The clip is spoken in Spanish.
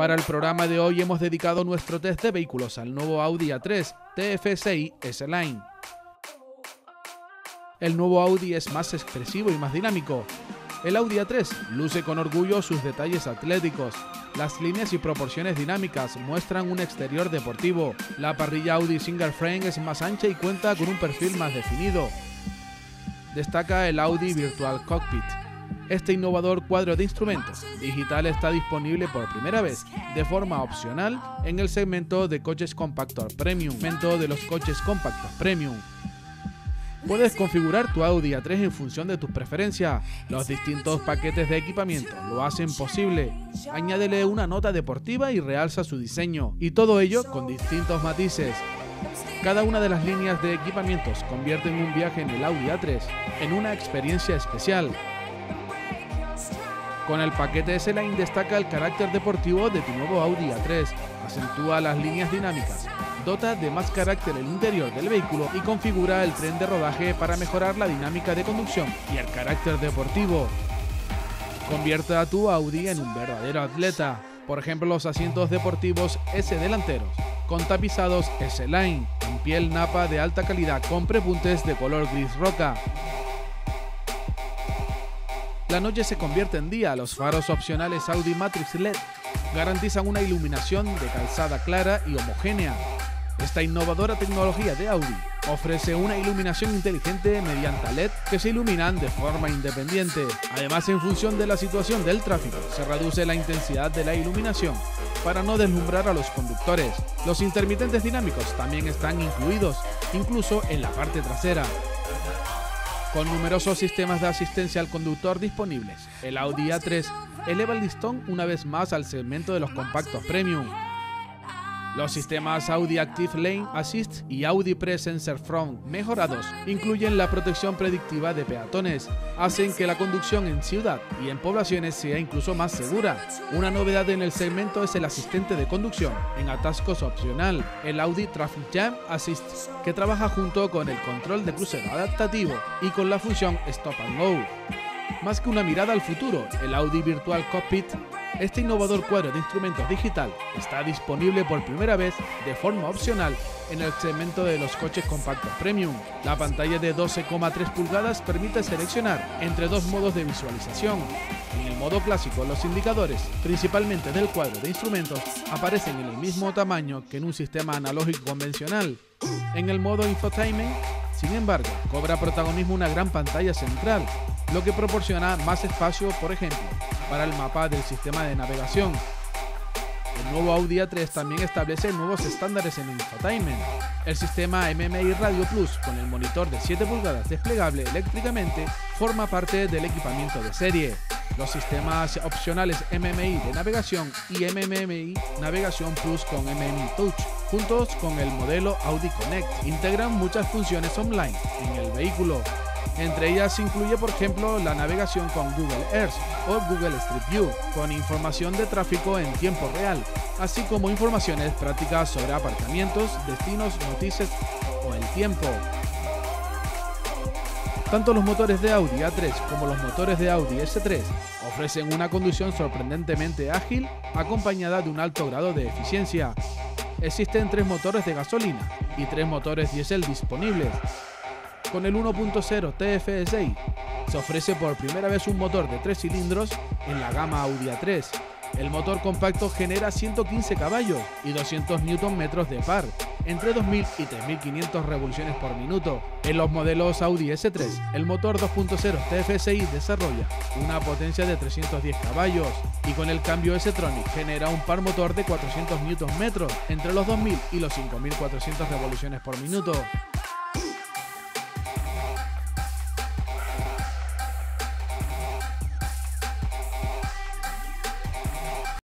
Para el programa de hoy hemos dedicado nuestro test de vehículos al nuevo Audi A3 TFSI S-Line. El nuevo Audi es más expresivo y más dinámico. El Audi A3 luce con orgullo sus detalles atléticos. Las líneas y proporciones dinámicas muestran un exterior deportivo. La parrilla Audi Single Frame es más ancha y cuenta con un perfil más definido. Destaca el Audi Virtual Cockpit. Este innovador cuadro de instrumentos digital está disponible por primera vez de forma opcional en el segmento de coches compactor premium, segmento de los coches compactos premium. Puedes configurar tu Audi A3 en función de tus preferencias. Los distintos paquetes de equipamiento lo hacen posible. Añádele una nota deportiva y realza su diseño. Y todo ello con distintos matices. Cada una de las líneas de equipamientos convierte en un viaje en el Audi A3 en una experiencia especial. Con el paquete S-Line destaca el carácter deportivo de tu nuevo Audi A3, acentúa las líneas dinámicas, dota de más carácter el interior del vehículo y configura el tren de rodaje para mejorar la dinámica de conducción y el carácter deportivo. Convierte a tu Audi en un verdadero atleta. Por ejemplo, los asientos deportivos S delanteros, con tapizados S-Line, en piel napa de alta calidad con prepuntes de color gris roca. La noche se convierte en día, los faros opcionales Audi Matrix LED garantizan una iluminación de calzada clara y homogénea. Esta innovadora tecnología de Audi ofrece una iluminación inteligente mediante LED que se iluminan de forma independiente. Además, en función de la situación del tráfico, se reduce la intensidad de la iluminación para no deslumbrar a los conductores. Los intermitentes dinámicos también están incluidos, incluso en la parte trasera. Con numerosos sistemas de asistencia al conductor disponibles, el Audi A3 eleva el listón una vez más al segmento de los compactos premium. Los sistemas Audi Active Lane Assist y Audi Presence Front mejorados incluyen la protección predictiva de peatones, hacen que la conducción en ciudad y en poblaciones sea incluso más segura. Una novedad en el segmento es el asistente de conducción en atascos opcional, el Audi Traffic Jam Assist, que trabaja junto con el control de crucero adaptativo y con la función Stop and Go. Más que una mirada al futuro, el Audi Virtual Cockpit este innovador cuadro de instrumentos digital está disponible por primera vez de forma opcional en el segmento de los coches compactos premium. La pantalla de 12,3 pulgadas permite seleccionar entre dos modos de visualización. En el modo clásico, los indicadores, principalmente del cuadro de instrumentos, aparecen en el mismo tamaño que en un sistema analógico convencional. En el modo infotainment, sin embargo, cobra protagonismo una gran pantalla central, lo que proporciona más espacio, por ejemplo, para el mapa del sistema de navegación. El nuevo Audi A3 también establece nuevos estándares en infotainment. El sistema MMI Radio Plus con el monitor de 7 pulgadas desplegable eléctricamente forma parte del equipamiento de serie. Los sistemas opcionales MMI de navegación y MMI Navegación Plus con MMI Touch, juntos con el modelo Audi Connect, integran muchas funciones online en el vehículo entre ellas incluye, por ejemplo, la navegación con Google Earth o Google Street View, con información de tráfico en tiempo real, así como informaciones prácticas sobre aparcamientos, destinos, noticias o el tiempo. Tanto los motores de Audi A3 como los motores de Audi S3 ofrecen una conducción sorprendentemente ágil acompañada de un alto grado de eficiencia. Existen tres motores de gasolina y tres motores diésel disponibles, con el 1.0 TFSI se ofrece por primera vez un motor de 3 cilindros en la gama Audi A3. El motor compacto genera 115 caballos y 200 Nm de par, entre 2.000 y 3.500 revoluciones por minuto. En los modelos Audi S3, el motor 2.0 TFSI desarrolla una potencia de 310 caballos y con el cambio S-Tronic genera un par motor de 400 Nm entre los 2.000 y los 5.400 revoluciones por minuto.